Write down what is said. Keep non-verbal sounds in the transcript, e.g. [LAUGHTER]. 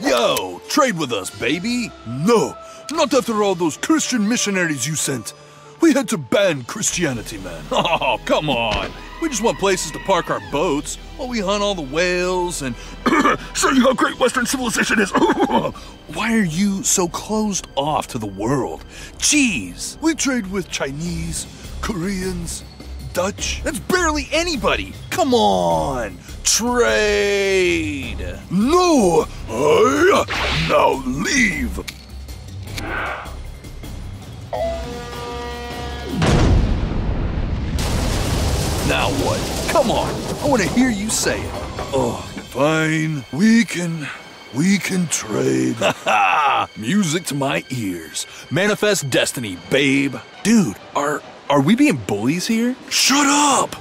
Yo, trade with us, baby. No, not after all those Christian missionaries you sent. We had to ban Christianity, man. [LAUGHS] Oh, come on. We just want places to park our boats while we hunt all the whales and [COUGHS] show you how great Western civilization is. [LAUGHS] Why are you so closed off to the world? Jeez. We trade with Chinese, Koreans, Dutch. That's barely anybody. Come on. Trade. No. I now leave. Now what? Come on. I want to hear you say it. Oh, fine. We can. We can trade. [LAUGHS] Ha ha! Music to my ears. Manifest destiny, babe. Dude, are are we being bullies here? Shut up!